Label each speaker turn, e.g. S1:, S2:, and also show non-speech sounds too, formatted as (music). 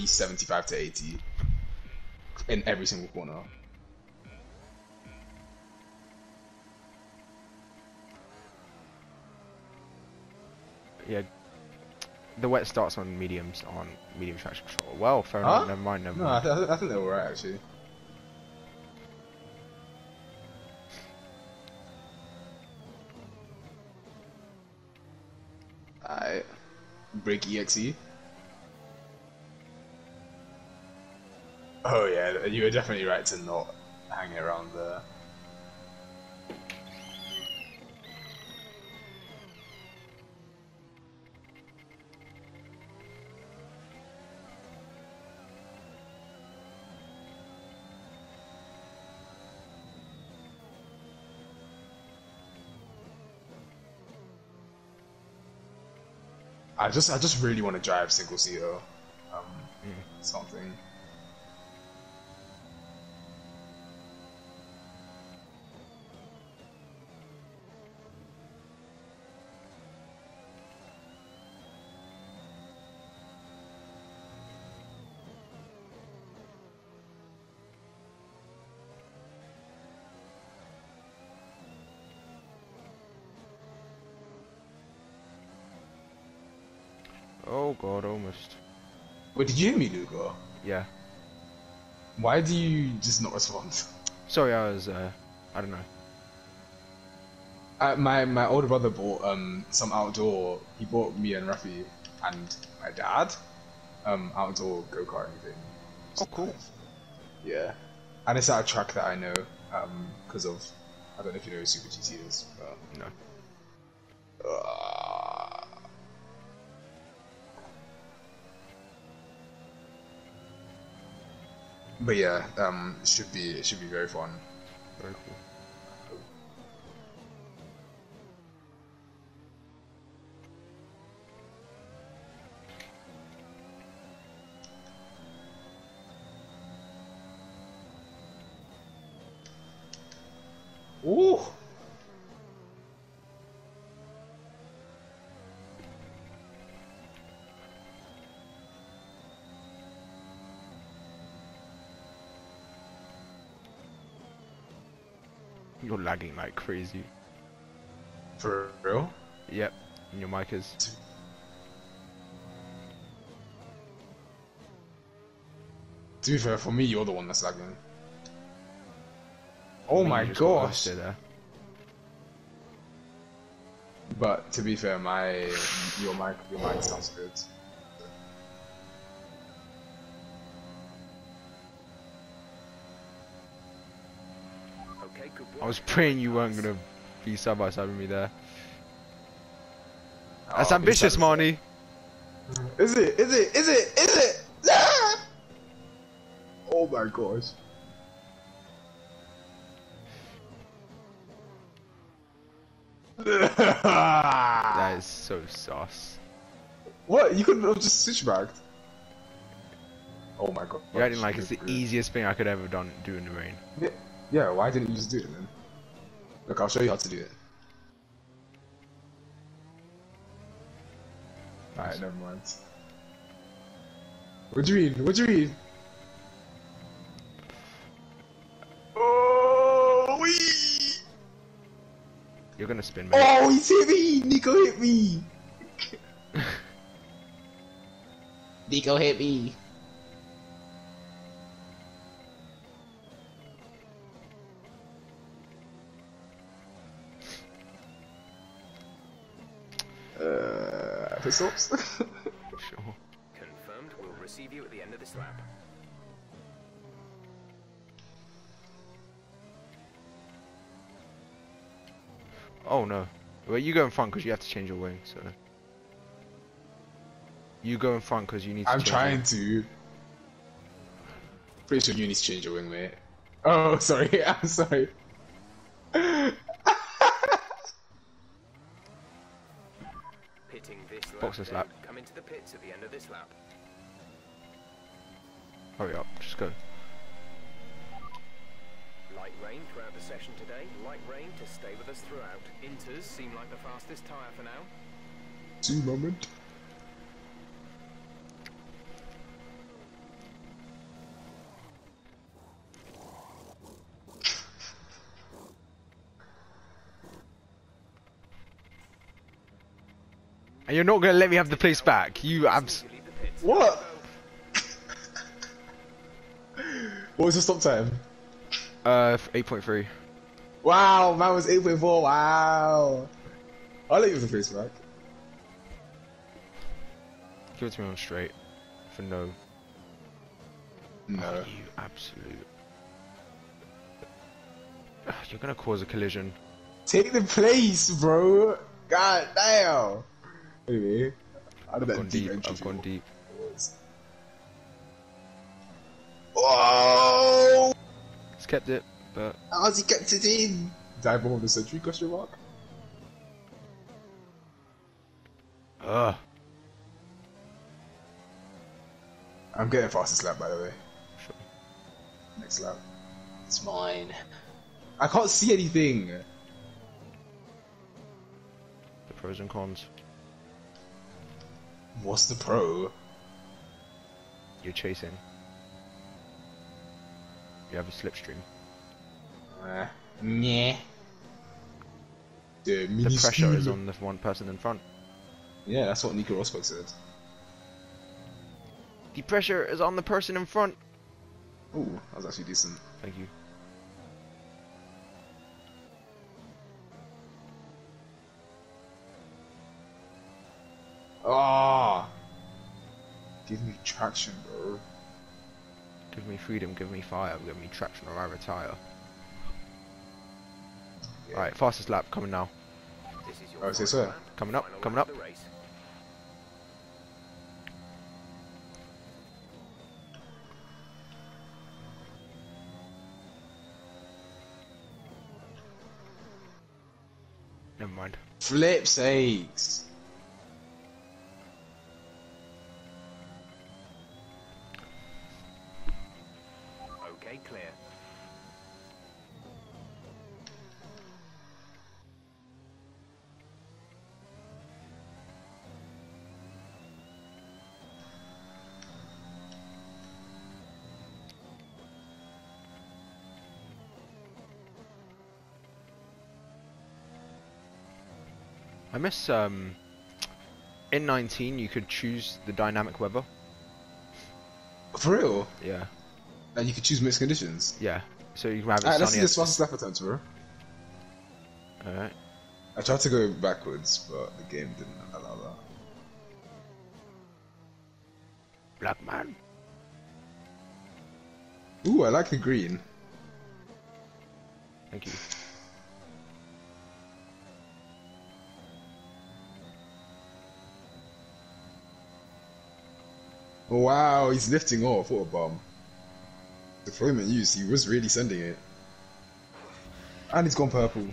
S1: least 75 to 80 in every single corner.
S2: Yeah. The wet starts on mediums on medium traction control. Well, fair
S1: Huh?
S2: enough. Never mind. Never
S1: No, I, th- I think they were right actually. Alright. Break EXE. Oh yeah, you were definitely right to not hang around there. I just I just really want to drive single seater. Um something.
S2: Oh god, almost.
S1: Wait, did you hear me, Luca?
S2: Yeah.
S1: Why do you just not respond?
S2: Sorry, I was. Uh, I don't know.
S1: Uh, my my older brother bought um some outdoor. He bought me and Rafi and my dad um outdoor go karting thing.
S2: Oh, cool.
S1: Yeah, and it's at a track that I know um because of I don't know if you know who Super GT is. But,
S2: No.
S1: uh, but yeah, um, it should be it should be very fun.
S2: Very cool.
S1: Ooh.
S2: You're lagging like crazy.
S1: For real?
S2: Yep. And your mic is.
S1: To be fair, for me, you're the one that's lagging. Oh
S2: You
S1: my gosh!
S2: there.
S1: But to be fair, my your mic your mic sounds good.
S2: I was praying you weren't gonna be side by side with me there. That's
S1: Oh,
S2: ambitious, Marnie.
S1: Is it? Is it? Is it? Is it? Ah! Oh my gosh! (laughs)
S2: That is so sauce.
S1: what? You couldn't have just switchbacked? Oh my god!
S2: You're acting like it's the easiest thing I could ever done do in the rain.
S1: Yeah, yeah, why didn't you just do it then? Look, I'll show you how to do it. Alright, never mind. What do you mean? What do you mean? Oh, wee!
S2: You're gonna spin, me.
S1: Oh, he's hit me! Nico hit me! (laughs) Nico hit me! Pistols? (laughs)
S2: Sure.
S3: Confirmed. We'll receive you at the end of this lap.
S2: Oh no. Well, you go in front because you have to change your wing. So. You go in front because you need to.
S1: I'm trying
S2: your-
S1: to. Pretty sure you need to change your wing, mate. Oh, (laughs) sorry. (laughs) I'm sorry.
S3: Pitting this lap.
S2: Box this
S3: then.
S2: lap.
S3: Come into the pits at the end of this lap.
S2: Hurry up. Just go.
S3: Light rain throughout the session today. Light rain to stay with us throughout. Inters seem like the fastest tyre for now.
S1: Two moment.
S2: And you're not gonna let me have the place back. You abs.
S3: You leave the pits.
S1: What? (laughs) what was the stop time?
S2: Uh, 8.3.
S1: Wow, man was 8.4. Wow. I'll let you have the face back.
S2: Give it to me on straight. For no.
S1: No.
S2: You absolute. (sighs) You're gonna cause a collision.
S1: Take the place, bro. God damn. Anyway, I
S2: I've
S1: that
S2: gone
S1: deep
S2: deep. I've gone deep.
S1: Whoa!
S2: It's kept it, but
S1: How's he kept it in? Dive bomb of the century? Question mark.
S2: ugh.
S1: I'm getting fastest lap, by the way.
S2: Sure.
S1: Next lap. It's mine. I can't see anything.
S2: The pros and cons.
S1: What's the pro?
S2: You're chasing. You have a slipstream.
S1: Uh, yeah. The,
S2: The pressure is on the one person in front.
S1: Yeah, that's what Nico Rosberg said.
S2: The pressure is on the person in front.
S1: Ooh, that was actually decent.
S2: Thank you.
S1: Ah! Give me traction, bro.
S2: Give me freedom, give me fire, give me traction or I retire.
S1: Yeah.
S2: Alright, fastest lap coming now.
S3: This is your
S1: Oh, say so.
S2: Coming up, coming up.
S3: of the race.
S2: Never mind.
S1: Flip sakes!
S3: Okay, clear.
S2: I miss um in 19 you could choose the dynamic weather.
S1: For real?
S2: Yeah.
S1: And you can choose mixed conditions.
S2: Yeah. So you can have it
S1: Alright, let's see this fastest lap attempt, bro.
S2: Alright.
S1: I tried to go backwards, but the game didn't allow that.
S2: Black man.
S1: Ooh, I like the green.
S2: Thank you.
S1: Wow, he's lifting off. What a bomb. Deployment use, he was really sending it. And he's gone purple.